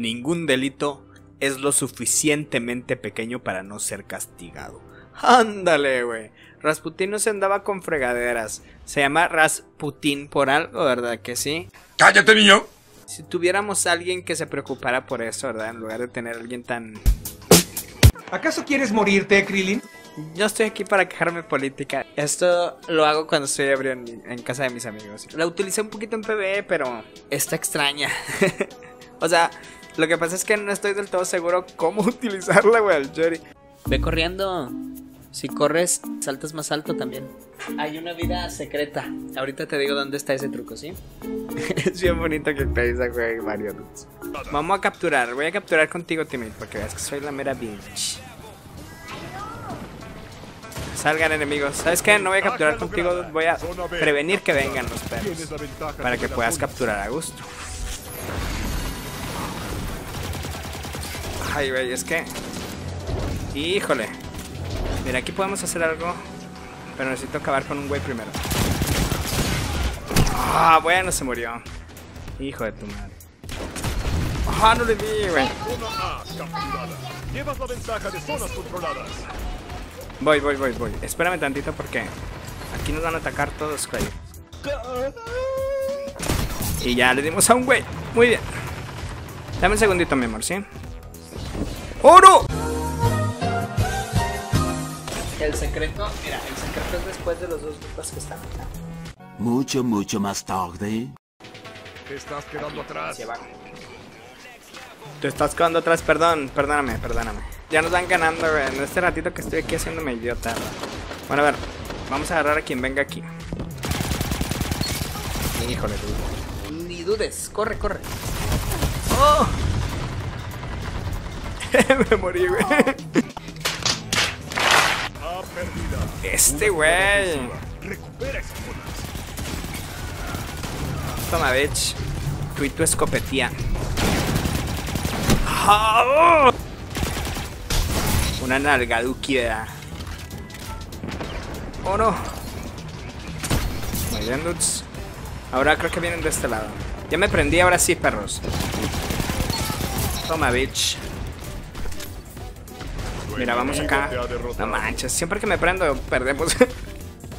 Ningún delito es lo suficientemente pequeño para no ser castigado. Ándale, güey. Rasputín no se andaba con fregaderas. Se llama Rasputín por algo, ¿verdad que sí? ¡Cállate, niño! Si tuviéramos alguien que se preocupara por eso, ¿verdad? En lugar de tener a alguien tan... ¿Acaso quieres morirte, Krillin? Yo estoy aquí para quejarme política. Esto lo hago cuando estoy ebrio en, en casa de mis amigos. La utilicé un poquito en PvE, pero está extraña. o sea, lo que pasa es que no estoy del todo seguro cómo utilizarla, güey, al Jerry. Ve corriendo. Si corres, saltas más alto también. Hay una vida secreta. Ahorita te digo dónde está ese truco, ¿sí? es bien bonito que te dice, güey, Mario. Vamos a capturar. Voy a capturar contigo, Timmy, porque veas que soy la mera bitch. Salgan enemigos. ¿Sabes qué? No voy a capturar contigo. Voy a prevenir que vengan los perros. Para que puedas capturar a gusto. Ay, güey, es que... Híjole. Mira, aquí podemos hacer algo. Pero necesito acabar con un güey primero. Ah, bueno, se murió. Hijo de tu madre. Ah, no le vi, güey. Llevas la ventaja de zonas controladas. Voy, voy, voy, voy. Espérame tantito porque aquí nos van a atacar todos, güey. Y ya le dimos a un güey. Muy bien. Dame un segundito, mi amor, ¿sí? ¡Oro! El secreto, mira, el secreto es después de los dos grupos que están acá. Mucho, mucho más tarde. Te estás quedando atrás. Te estás quedando atrás, perdón, perdóname, perdóname. Ya nos van ganando, güey. En este ratito que estoy aquí haciéndome idiota. güey. Bueno, a ver, vamos a agarrar a quien venga aquí. Híjole, tú. Ni dudes, corre, corre. ¡Oh! Me morí, güey. Este güey. Toma, bitch. Tú y tu escopetía. ¡Ah! Una nalgadúquida. Oh no. Muy bien. Ahora creo que vienen de este lado. Ya me prendí, ahora sí, perros. Toma, bitch. Mira, vamos acá. No manches, siempre que me prendo, perdemos.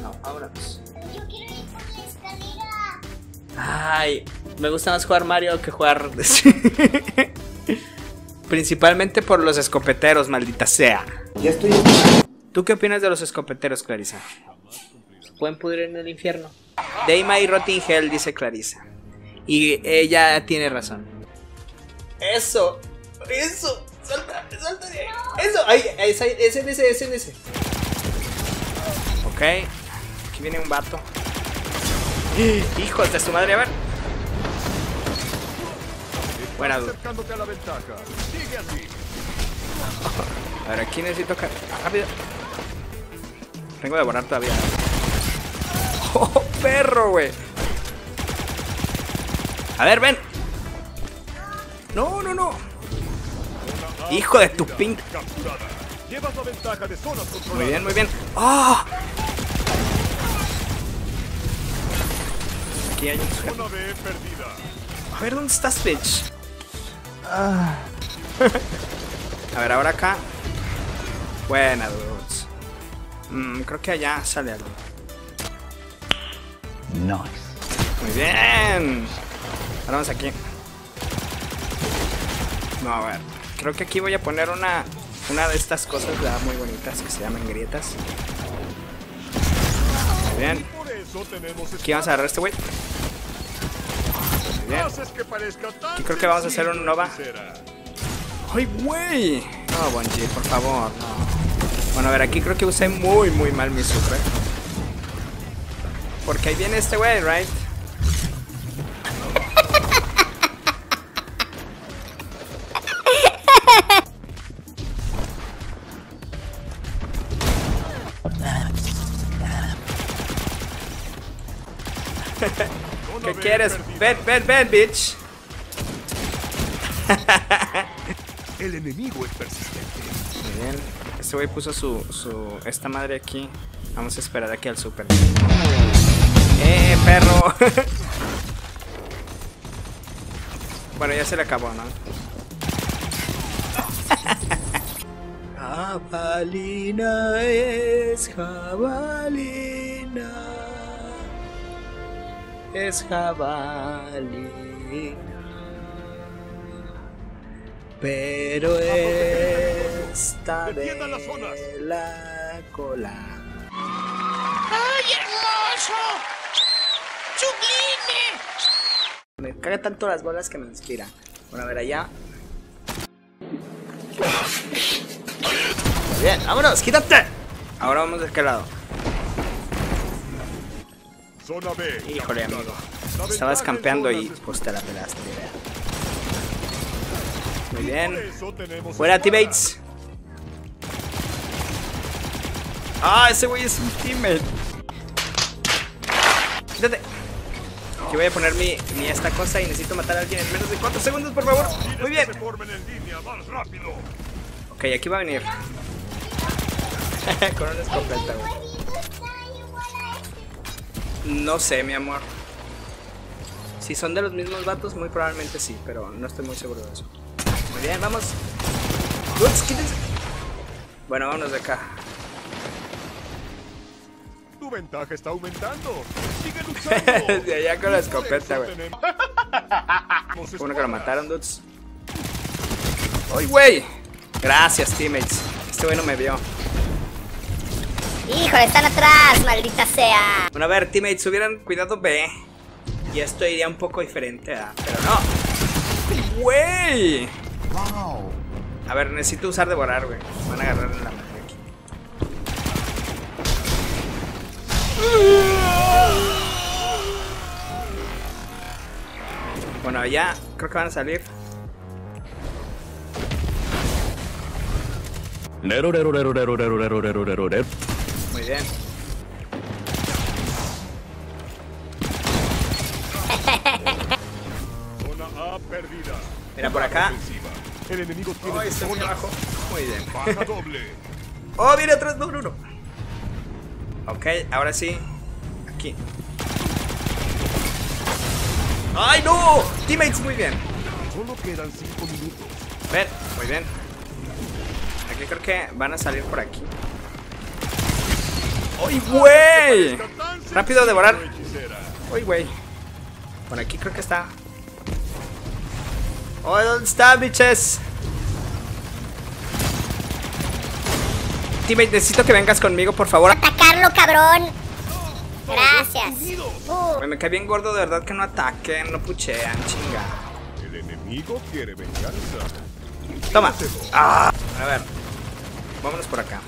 No, ahora pues. Yo quiero ir por la escalera. Ay, me gusta más jugar Mario que jugar. Principalmente por los escopeteros, maldita sea. Ya estoy. ¿Tú qué opinas de los escopeteros, Clarisa? Se pueden pudrir en el infierno. Deima y Rotting Hell, dice Clarisa. Y ella tiene razón. Eso, eso, salta, salta de ahí. Eso, ahí, ese, ese, ese, ese, ese. Ok, aquí viene un vato. Hijos de su madre, a ver. Buena duda. A ver, aquí necesito que... Rápido. Tengo de volar todavía. ¡Oh, perro, güey! A ver, ven. No, no, no. Hijo de tu pin... Muy bien, muy bien. ¡Ah! Aquí hay un. A ver, ¿dónde estás, bitch? Ah. A ver, ahora acá. Buena, dudes. Mm, creo que allá sale algo. Muy bien. Ahora vamos aquí. No, a ver. Creo que aquí voy a poner una, una de estas cosas ¿verdad? muy bonitas que se llaman grietas. Muy bien. Aquí vamos a agarrar este güey. Bien. Aquí creo que vamos a hacer un Nova. ¡Ay, güey! No, Bungie, por favor, no. Bueno, a ver, aquí creo que usé muy, muy mal mi super. Porque ahí viene este güey, ¿right? Perdida. Ven, ven, ven, bitch. El enemigo es persistente. Muy bien. Este güey puso su, su. Esta madre aquí. Vamos a esperar aquí al super. ¡Eh, perro! bueno, ya se le acabó, ¿no? Jabalina es jabalina. Es jabalina. Pero esta de Defiendan las zonas. la cola. ¡Ay, hermoso! ¡Sublime! Me caga tanto las bolas que me inspira. Bueno, a ver allá. Muy bien, vámonos, quítate. Ahora vamos de aquel lado. Zona B. Híjole, amigo. Estabas campeando y pues te la pelaste. Muy bien. Fuera teammates. Ah, ese güey es un teammate. Quítate. Aquí voy a poner mi, mi esta cosa y necesito matar a alguien en menos de 4 segundos, por favor. Muy bien. rápido. Ok, aquí va a venir. Con una escopeta, güey. No sé, mi amor. Si son de los mismos vatos, muy probablemente sí, pero no estoy muy seguro de eso. Muy bien, vamos. Ups, quítense. Bueno, vámonos de acá. Tu ventaja está aumentando. Sigue luchando. De allá con la escopeta, güey. Bueno que lo mataron, dudes. ¡Ay, güey! Gracias, teammates. Este güey no me vio. Híjole, están atrás, maldita sea. Bueno, a ver, teammates, hubieran cuidado B. Y esto iría un poco diferente, ¿verdad? Pero no. ¡Ay, ¡Güey! A ver, necesito usar devorar, güey. Me Van a agarrar en la madre aquí. Bueno, ya creo que van a salir. Muy bien. Zona A perdida. Mira, por acá. El enemigo tiene Ay, está muy abajo. Muy bien. Baja doble. Oh, viene atrás, no, no, no. Ok, ahora sí. Aquí. ¡Ay, no! Teammates, muy bien. Solo quedan 5 minutos. Ven, muy bien. Aquí creo que van a salir por aquí. ¡Ay, güey! Tan Rápido, devorar. ¡Ay, güey! Por aquí creo que está. ¡Oh, ¿dónde está, bitches? Teammate, necesito que vengas conmigo, por favor. Atacarlo, cabrón. Gracias. Uh, me cae bien gordo, de verdad que no ataquen, no puchean, chinga. El enemigo quiere venganza. Toma. Ah, a ver. Vámonos por acá.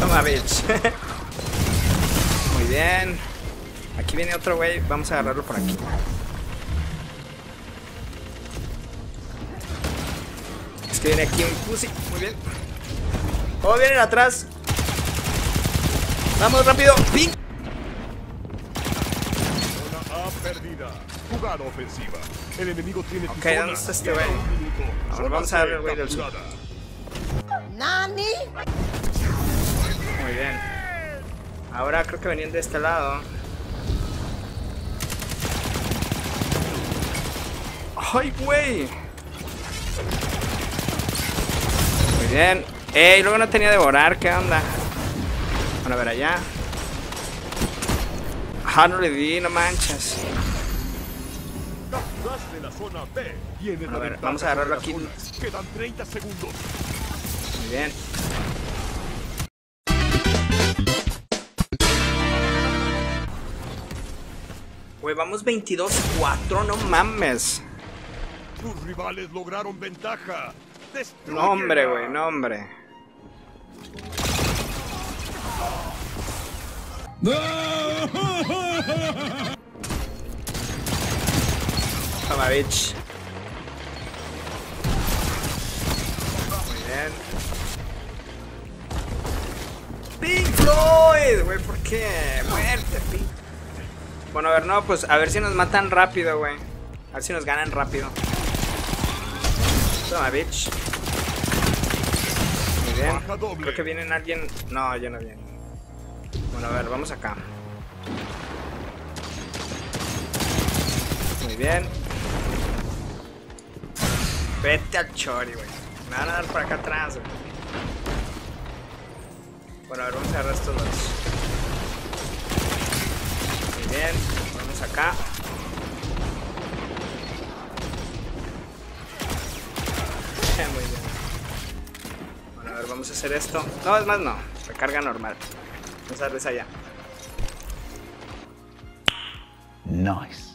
Toma, bitch. Muy bien. Aquí viene otro güey. Vamos a agarrarlo por aquí. Es que viene aquí un pussy. Muy bien. Oh, vienen atrás. Vamos rápido. ¡Ping! Zona A perdida. Jugada ofensiva. El enemigo tiene Ok. ¿dónde está este güey? Ahora vamos a darle al güey del sur. capturada. Muy bien. Ahora creo que venían de este lado. ¡Ay, güey! Muy bien. ¡Ey! Luego no tenía devorar, ¿qué onda? Bueno, a ver allá. Ah, no le di, no. Tienes Bueno, a ver, vamos a agarrarlo aquí. Quedan 30 segundos. Muy bien. Güey, vamos 22-4, no mames. Tus rivales lograron ventaja. Destrúyela. No, hombre, güey, no, hombre. Toma, bitch. Muy bien. Pink Floyd, güey, ¿por qué? Muerte, Pink. Bueno, a ver, no, pues a ver si nos matan rápido, güey. A ver si nos ganan rápido. Toma, bitch. Muy bien. Creo que vienen alguien. No, yo no vienen. Bueno, a ver, vamos acá. Muy bien. Vete al chori, güey. Me van a dar por acá atrás, güey. Bueno, a ver, vamos a agarrar estos dos. Bien, vamos acá. Muy bien. Bueno, a ver, vamos a hacer esto. No, es más, no. Recarga normal. Vamos a darles allá. Nice.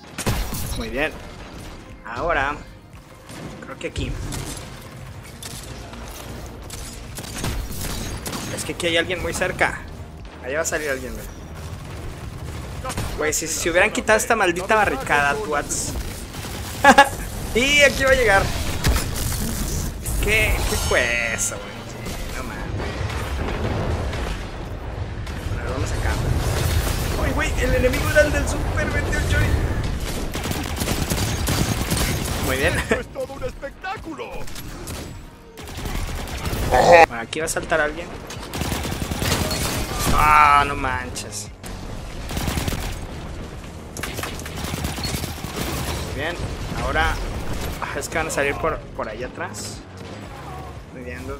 Muy bien. Ahora, creo que aquí. Es que aquí hay alguien muy cerca. Allá va a salir alguien, güey. Güey, si, si hubieran quitado esta maldita barricada, Twats. y aquí va a llegar. ¿Qué, qué fue eso, güey? No mames. Bueno, vamos acá. Uy, güey, el enemigo era el del Super 28. Muy bien. Es todo un espectáculo. Aquí va a saltar alguien. Ah, no manches. Bien. Ahora. ah, Es que van a salir por, por ahí atrás. Muy bien, dude.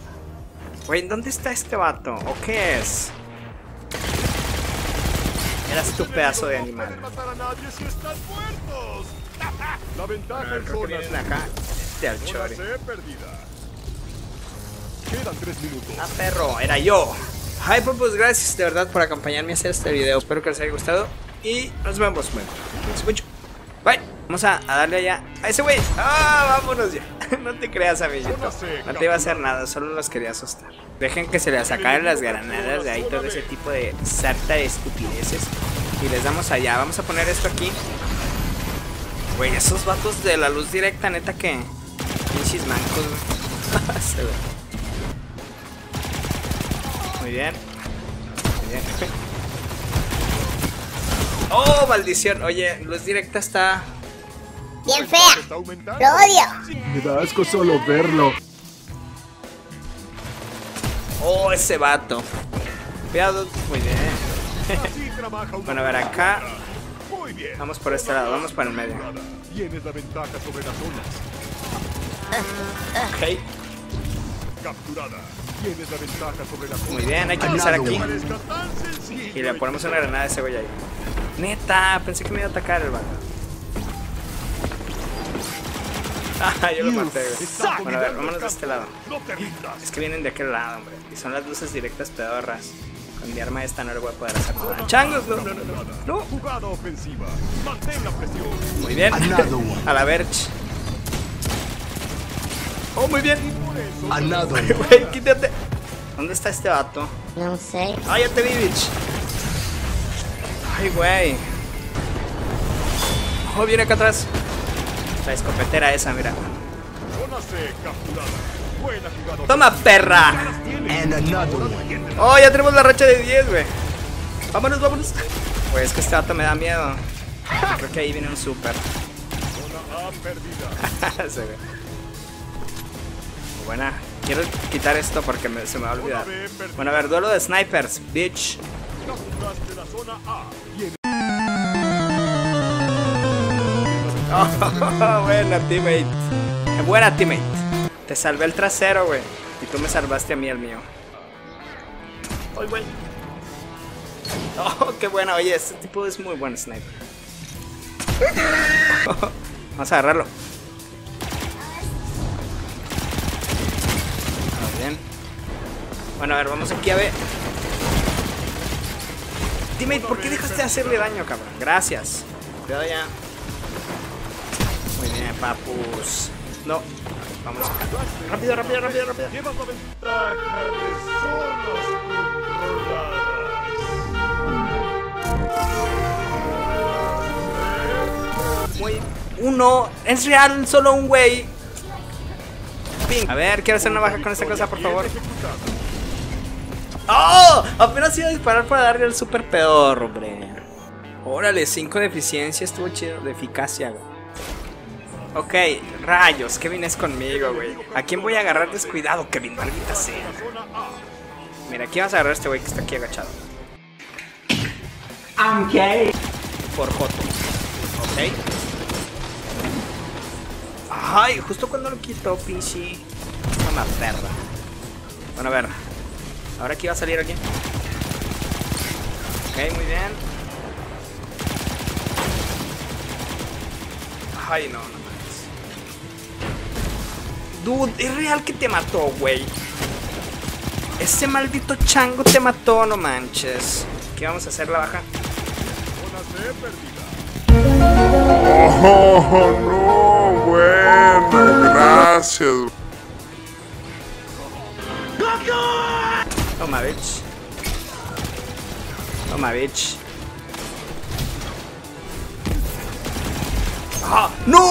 Güey, ¿dónde está este vato? ¿O qué es? Eras tu pedazo de animal. La ventaja en creo que vienen acá. Este al. Ah, perro, era yo. Hi, pues gracias de verdad por acompañarme a hacer este video. Espero que les haya gustado. Y nos vemos, bueno. Mucho. Vamos a, a darle allá a ese güey. Ah, vámonos ya. No te creas, amiguito. No te iba a hacer nada, solo los quería asustar. Dejen que se les sacaran las granadas de ahí, todo ese tipo de sarta de estupideces. Y les damos allá. Vamos a poner esto aquí. Güey, esos vatos de la luz directa, neta que. Pinches mancos, güey. Muy bien. Muy bien. Oh, maldición. Oye, luz directa está. Bien fea. Lo odio. Me da asco solo verlo. Oh, ese vato. Cuidado. Muy bien. Bueno, a ver acá. Vamos por este lado, vamos por el medio. Tienes la ventaja sobre las zonas. Ok. Capturada. Tienes la ventaja sobre las zonas. Muy bien, hay que empezar aquí. Y le ponemos una granada a ese güey ahí. Neta, pensé que me iba a atacar el vato. Ah, yo lo maté, güey. Bueno, a ver, vámonos de este lado. Es que vienen de aquel lado, hombre. Y son las luces directas pedorras. Con mi arma esta no le voy a poder hacer nada. ¡Changos! No, no, no, no. No. Jugada ofensiva. Mantén la presión. Muy bien. A la verge. Oh, muy bien. Another Güey, quítate. ¿Dónde está este vato? No sé. Ay, ya te vi, bitch. Ay, güey. Oh, viene acá atrás. La escopetera esa, mira. ¡Toma, perra! Oh, ya tenemos la racha de 10, güey. Vámonos, vámonos. Pues es que este vato me da miedo. Creo que ahí viene un super. Se ve. Buena. Quiero quitar esto porque me- se me va a olvidar. Bueno, a ver, duelo de snipers, bitch. Buena teammate. Buena teammate. Te salvé el trasero, güey. Y tú me salvaste a mí el mío. Ay, güey. Oh, qué buena. Oye, este tipo es muy buen sniper. Vamos a agarrarlo. Muy bien. Bueno, a ver, vamos aquí a ver. Teammate, ¿por qué dejaste de hacerle daño, cabrón? Gracias. Cuidado ya. Papus. No. Vamos. Rápido, rápido, rápido, rápido. Muy. Uno. Es real, solo un güey. Ping. A ver, quiero hacer una baja con esta cosa, por favor. ¡Oh! Apenas iba a disparar para darle el super peor, hombre. Órale, 5 de eficiencia, estuvo chido. De eficacia, güey. Ok, rayos, Kevin es conmigo, güey. ¿A quién voy a agarrar descuidado, Kevin? Maldita sea. Mira, aquí vas a agarrar a este güey que está aquí agachado. Por Joto. Ok. Ay, justo cuando lo quitó, pinche. Una perra. Bueno, a ver. Ahora aquí va a salir alguien. Ok, muy bien. Ay, no, no. Dude, es real que te mató, güey. Ese maldito chango te mató, no manches. ¿Qué vamos a hacer la baja? Oh, no, bueno, gracias. Toma, bitch. Toma, bitch. ¡Ah! ¡No,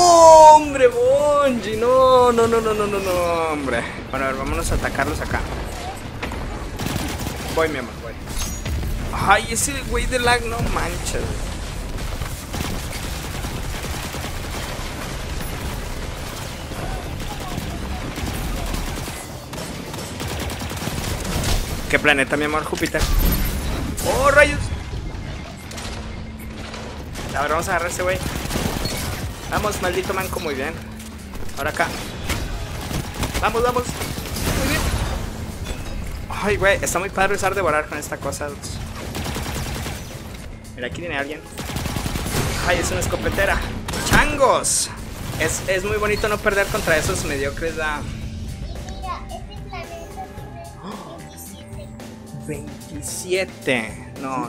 hombre, Bonji! No, no, no, no, no, no, no, hombre. Bueno, a ver, vámonos a atacarlos acá. Voy, mi amor, voy. Ay, ese güey de lag, no manches. ¿Qué planeta, mi amor? Júpiter. ¡Oh, rayos! A ver, vamos a agarrar a ese güey. Vamos, maldito manco, muy bien. Ahora acá. Vamos, vamos. Muy bien. Ay, güey, está muy padre usar devorar con esta cosa. Mira, aquí viene alguien. Ay, es una escopetera. ¡Changos! Es, es muy bonito no perder contra esos mediocres. Da. Mira, este planeta tiene 27. 27. No,